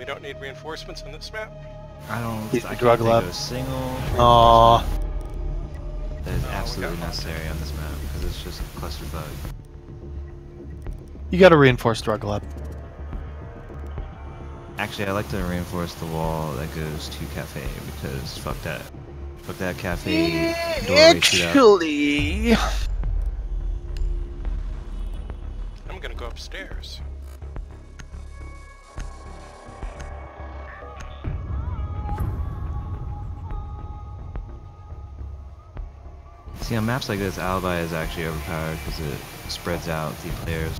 We don't need reinforcements on this map. I don't. He's I the can't drug think lab. of a single Aw. that is Oh, absolutely got necessary on this map because it's just a cluster bug. You gotta reinforce drug lab. Actually, I like to reinforce the wall that goes to cafe because fuck that. Fuck that cafe doorway. Actually, I'm gonna go upstairs. See, on maps like this, Alibi is actually overpowered because it spreads out the players.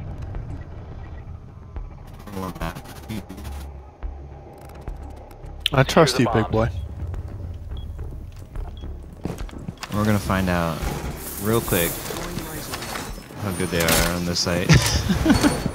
I trust you, big boy. We're gonna find out real quick how good they are on this site.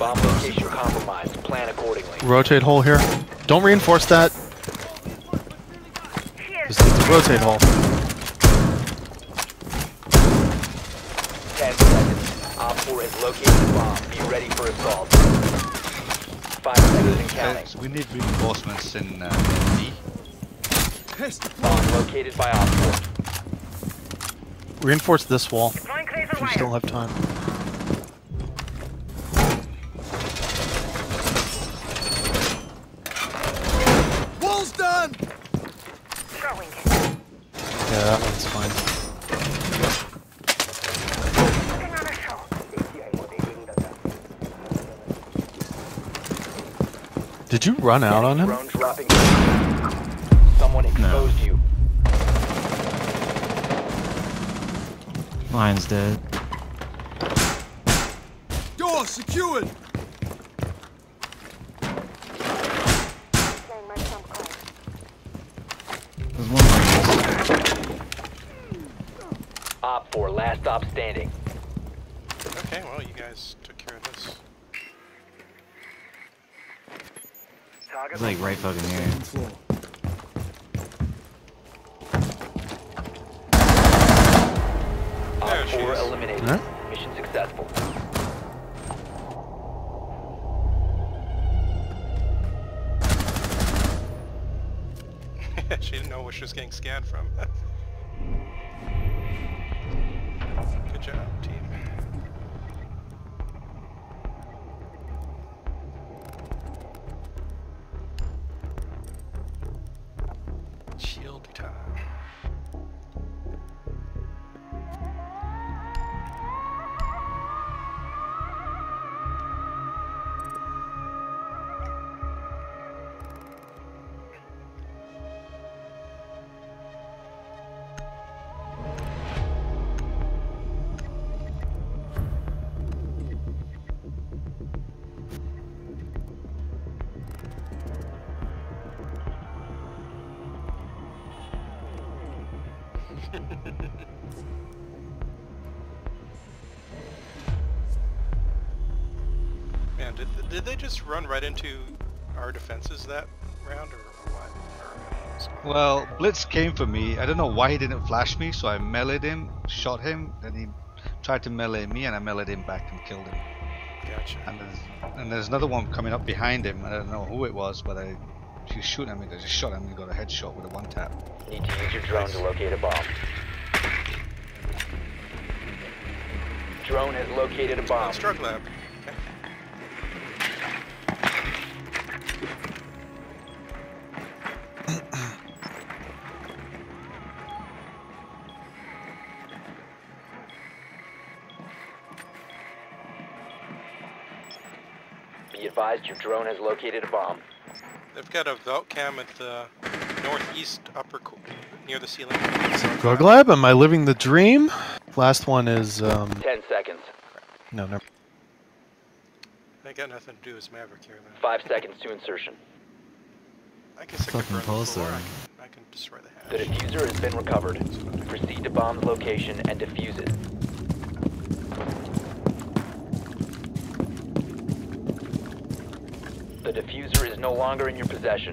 Bomb location compromised. Plan accordingly. Rotate hole here. Don't reinforce that. Just need to rotate hole. 10 seconds. Op 4 has located the bomb. Be ready for assault. 5 seconds and counting. We need reinforcements in uh, D. Bomb located by Op 4. Reinforce this wall. If you still have time. Wall's done! Yeah, that one's fine. Did you run out on him? Drone. Someone exposed you. Line's dead. Door secured! Op 4, last stop standing. Okay, well, you guys took care of this. It's like right fucking here. Op There she 4 eliminated. Huh? Mission successful. she didn't know where she was getting scanned from. Man, did, did they just run right into our defenses that round, or what? Or, what's going on? Well, Blitz came for me. I don't know why he didn't flash me, so I meleeed him, shot him, then he tried to melee me, and I meleeed him back and killed him. Gotcha. And there's, and there's another one coming up behind him. I don't know who it was, but I, he was shooting at me. I just shot him and got a headshot with a one tap. Need to use your drone to locate a bomb. Drone has located a bomb. Let's drug lab. Be advised your drone has located a bomb. They've got a vault cam at the northeast upper co- near the ceiling. Drug lab? Am I living the dream? Last one is um 10 seconds. no never. They got nothing to do with Maverick here then. 5 seconds to insertion. I guess I can Fucking burn pulse there. I can, I can destroy the The hatch. defuser has been recovered. Proceed to bomb's location and defuse it. The defuser is no longer in your possession.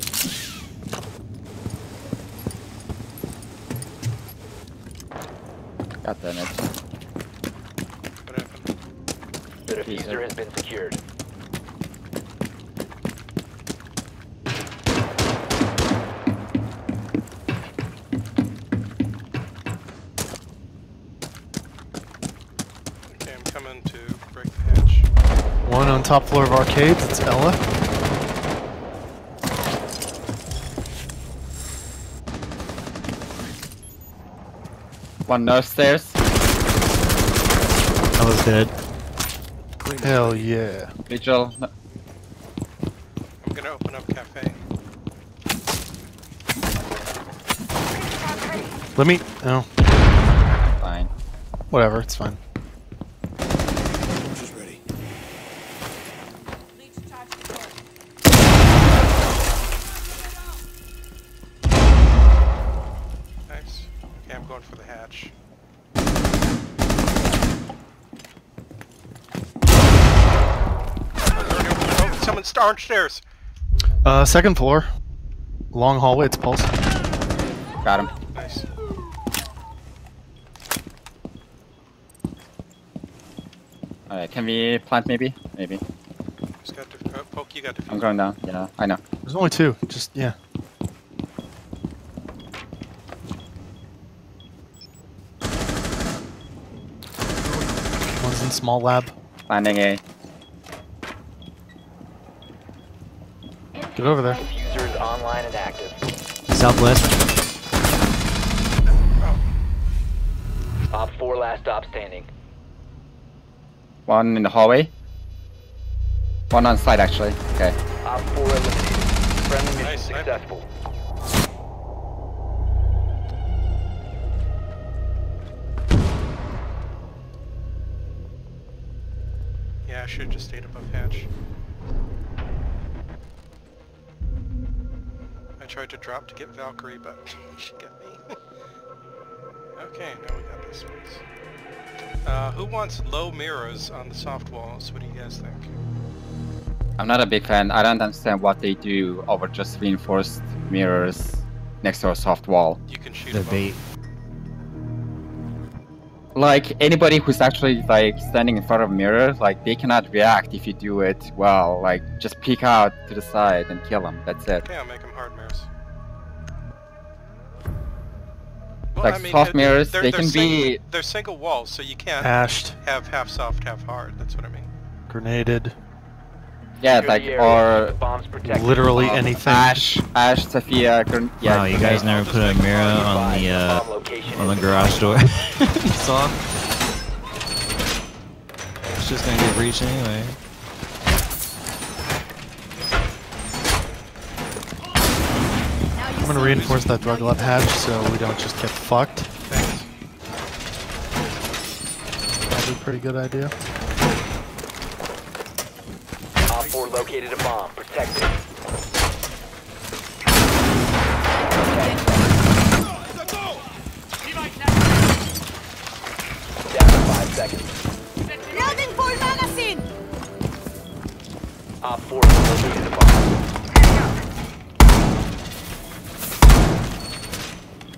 Got that, Nick. The defuser has been secured. Okay, I'm coming break the hatch. One on top floor of arcades, it's Ela. One nurse stairs. I was dead. Hell yeah. Vigil. No- I'm gonna open up cafe. Let me. Oh, Fine. whatever. It's fine. Just ready. Nice. Okay, I'm going for the hatch. Someone's downstairs. Uh, second floor. Long hallway. It's Pulse. Got him. Nice. Alright, can we plant maybe? Maybe. Just got to, oh, poke. You got to. I'm going down. Yeah, I know. There's only two. Just yeah. One's in small lab. Landing A. Get over there. Defuser is online and active. Southwest. Op 4 last stop standing. One in the hallway. One on site actually. Okay. Op 4 eliminated. Friendly mission Nice, sniper. successful. Yeah, I should have just stayed above hatch. Tried to drop to get Valkyrie, but she got me. okay, now we got this one. Uh, who wants low mirrors on the soft walls? What do you guys think? I'm not a big fan. I don't understand what they do over just reinforced mirrors next to a soft wall. You can shoot The above. bait. Like anybody who's actually like standing in front of a mirror, like they cannot react if you do it well. Like just peek out to the side and kill them. That's it. Okay, I'll make them hard mirrors. Well, Like soft mirrors, they're, they they're can single, be- They're single walls, so you can't Ashed. have half soft, half hard. That's what I mean. Grenaded. Yeah, like the or bombs. Literally anything. Ash, Ash, Sophia. Gren- yeah, wow, you guys never put a mirror on the uh, on the garage door. you saw? It's just gonna get breached anyway. I'm gonna reinforce that drug lab hatch so we don't just get fucked. Thanks. Probably a pretty good idea. Op 4 located a bomb. Protect it. Down to 5 seconds. Loading full magazine! Op 4 located a bomb.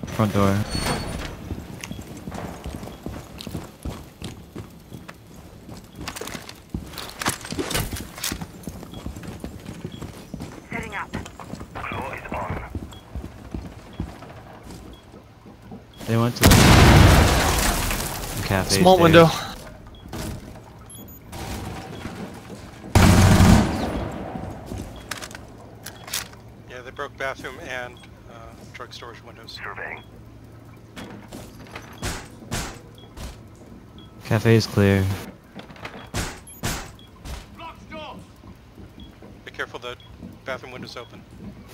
Front door. Setting up. They went to the, the cafe. Small stairs. window. Yeah, they broke bathroom and uh, drug storage windows. Surveying. Cafe is clear. Be careful, the bathroom window's open.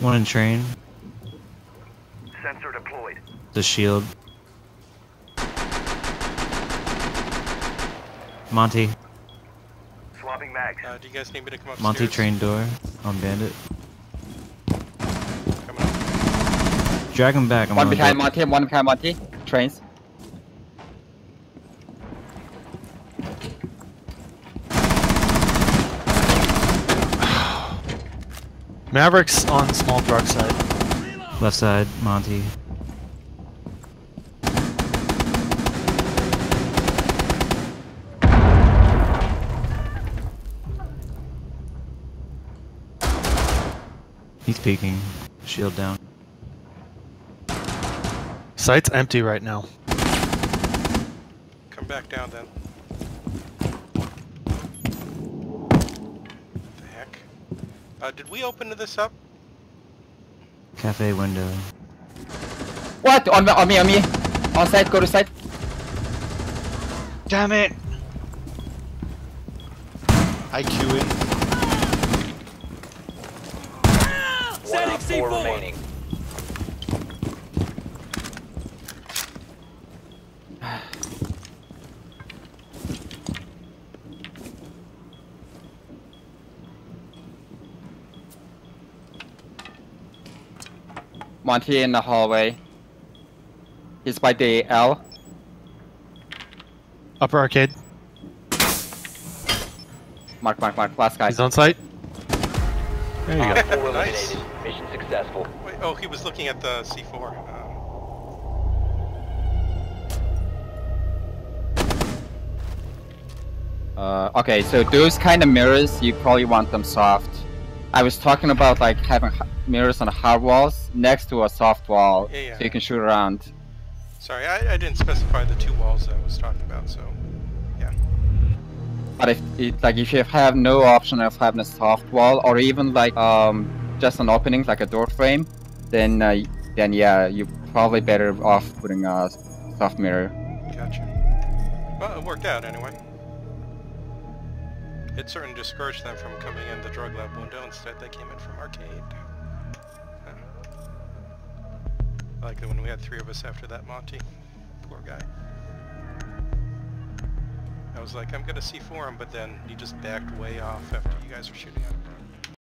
One in train. Sensor deployed. The shield. Monty. Swapping mags. Uh, do you guys need me to come upstairs? Monty train door on bandit. Drag him back. I'm One on behind door. Monty, one behind Monty. Trains. Mavericks on small drug side. Left side, Monty. Peeking. Shield down. Site's empty right now. Come back down then. What the heck? Uh, did we open this up? Cafe window. What? On, me- on me, on me. On site, go to site. Damn it! IQ in. Op four remaining. Monty in the hallway. He's by the L. Upper arcade. Mark, mark, mark. Last guy. He's on site. There you Op go. Nice. Mission successful. Wait, oh, he was looking at the C4. Um, Uh, okay, so those kind of mirrors, you probably want them soft. I was talking about like having mirrors on hard walls next to a soft wall, Yeah, yeah. so you can shoot around. sorry, I, I didn't specify the two walls I was talking about, so yeah. But if it, like if you have no option of having a soft wall or even like um just an opening like a door frame, then uh, then yeah, you're probably better off putting a soft mirror. Gotcha. Well, it worked out anyway. It certainly discouraged them from coming in the drug lab window. Instead, they came in from arcade. Like when we had three of us after that Monty. Poor guy. I was like, I'm gonna C4 him, but then he just backed way off after you guys were shooting at him.